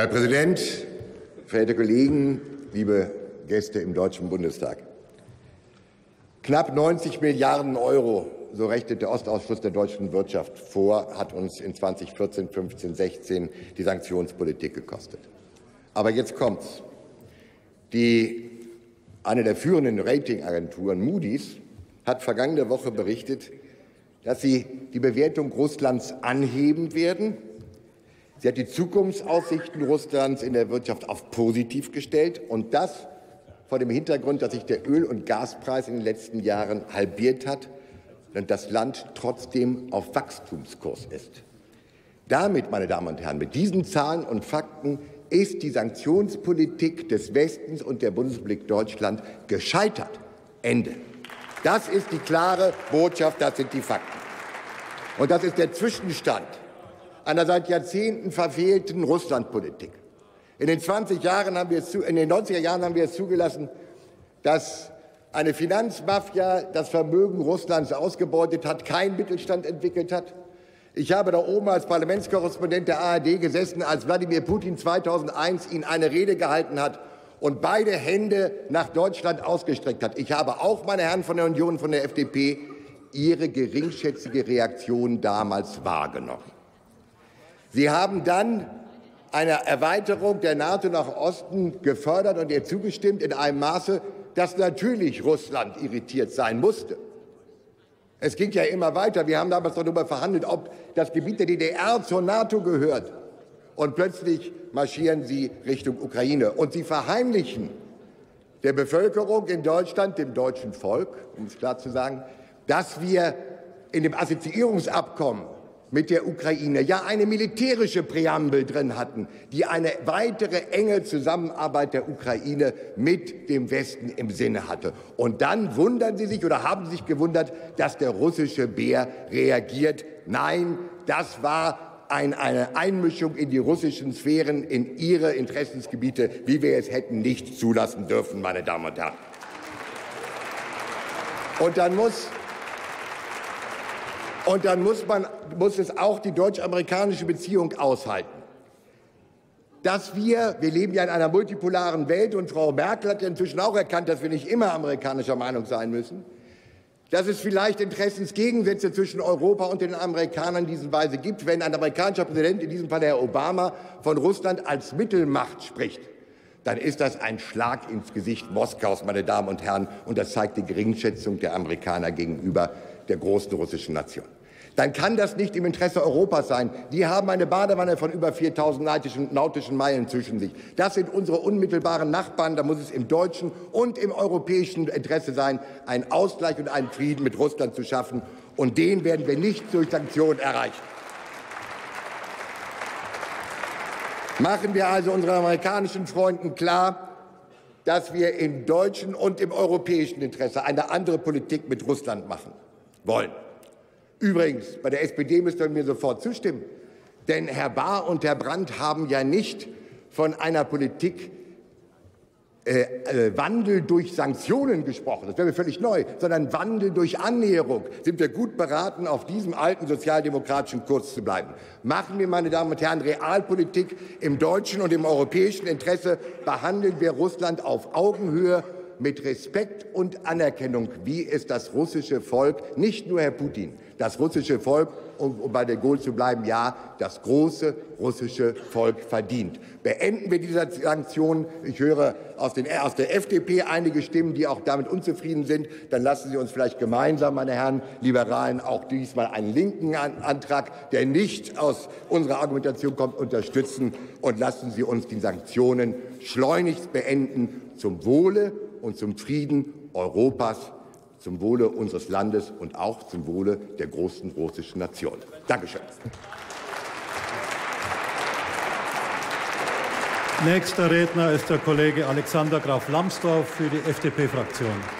Herr Präsident, verehrte Kollegen, liebe Gäste im Deutschen Bundestag! Knapp 90 Milliarden Euro, so rechnet der Ostausschuss der deutschen Wirtschaft vor, hat uns in 2014, 15, 16 die Sanktionspolitik gekostet. Aber jetzt kommt's. Die, eine der führenden Ratingagenturen Moody's hat vergangene Woche berichtet, dass sie die Bewertung Russlands anheben werden. Sie hat die Zukunftsaussichten Russlands in der Wirtschaft auf positiv gestellt und das vor dem Hintergrund, dass sich der Öl- und Gaspreis in den letzten Jahren halbiert hat und das Land trotzdem auf Wachstumskurs ist. Damit, meine Damen und Herren, mit diesen Zahlen und Fakten ist die Sanktionspolitik des Westens und der Bundesrepublik Deutschland gescheitert. Ende. Das ist die klare Botschaft, das sind die Fakten. Und das ist der Zwischenstand einer seit Jahrzehnten verfehlten Russlandpolitik. In den 20 Jahren haben wir zu, in den 90er Jahren haben wir es zugelassen, dass eine Finanzmafia das Vermögen Russlands ausgebeutet hat, kein Mittelstand entwickelt hat. Ich habe da oben als Parlamentskorrespondent der ARD gesessen, als Wladimir Putin 2001 ihn eine Rede gehalten hat und beide Hände nach Deutschland ausgestreckt hat. Ich habe auch, meine Herren von der Union, von der FDP, Ihre geringschätzige Reaktion damals wahrgenommen. Sie haben dann eine Erweiterung der NATO nach Osten gefördert und ihr zugestimmt in einem Maße, dass natürlich Russland irritiert sein musste. Es ging ja immer weiter. Wir haben damals darüber verhandelt, ob das Gebiet der DDR zur NATO gehört. Und plötzlich marschieren sie Richtung Ukraine. Und sie verheimlichen der Bevölkerung in Deutschland, dem deutschen Volk, um es klar zu sagen, dass wir in dem Assoziierungsabkommen mit der Ukraine ja eine militärische Präambel drin hatten, die eine weitere enge Zusammenarbeit der Ukraine mit dem Westen im Sinne hatte. Und dann wundern Sie sich oder haben sich gewundert, dass der russische Bär reagiert. Nein, das war ein, eine Einmischung in die russischen Sphären, in ihre Interessensgebiete, wie wir es hätten nicht zulassen dürfen, meine Damen und Herren. Und dann muss und dann muss, man, muss es auch die deutsch-amerikanische Beziehung aushalten. Dass wir, wir leben ja in einer multipolaren Welt und Frau Merkel hat ja inzwischen auch erkannt, dass wir nicht immer amerikanischer Meinung sein müssen, dass es vielleicht Interessensgegensätze zwischen Europa und den Amerikanern in dieser Weise gibt, wenn ein amerikanischer Präsident, in diesem Fall Herr Obama, von Russland als Mittelmacht spricht dann ist das ein Schlag ins Gesicht Moskaus, meine Damen und Herren, und das zeigt die Geringschätzung der Amerikaner gegenüber der großen russischen Nation. Dann kann das nicht im Interesse Europas sein. Die haben eine Badewanne von über 4000 nautischen, nautischen Meilen zwischen sich. Das sind unsere unmittelbaren Nachbarn. Da muss es im deutschen und im europäischen Interesse sein, einen Ausgleich und einen Frieden mit Russland zu schaffen. Und den werden wir nicht durch Sanktionen erreichen. Machen wir also unseren amerikanischen Freunden klar, dass wir im deutschen und im europäischen Interesse eine andere Politik mit Russland machen wollen. Übrigens, bei der SPD müsst ihr mir sofort zustimmen, denn Herr Bahr und Herr Brandt haben ja nicht von einer Politik äh, äh, Wandel durch Sanktionen gesprochen. Das wäre mir völlig neu, sondern Wandel durch Annäherung. Sind wir gut beraten, auf diesem alten sozialdemokratischen Kurs zu bleiben. Machen wir, meine Damen und Herren, Realpolitik im deutschen und im europäischen Interesse. Behandeln wir Russland auf Augenhöhe mit Respekt und Anerkennung, wie es das russische Volk, nicht nur Herr Putin, das russische Volk, um, um bei der Gaulle zu bleiben, ja, das große russische Volk verdient. Beenden wir diese Sanktionen. Ich höre aus, den, aus der FDP einige Stimmen, die auch damit unzufrieden sind. Dann lassen Sie uns vielleicht gemeinsam, meine Herren Liberalen, auch diesmal einen linken Antrag, der nicht aus unserer Argumentation kommt, unterstützen. Und lassen Sie uns die Sanktionen schleunigst beenden zum Wohle und zum Frieden Europas zum Wohle unseres Landes und auch zum Wohle der großen russischen Nation. Dankeschön. Nächster Redner ist der Kollege Alexander Graf Lambsdorff für die FDP-Fraktion.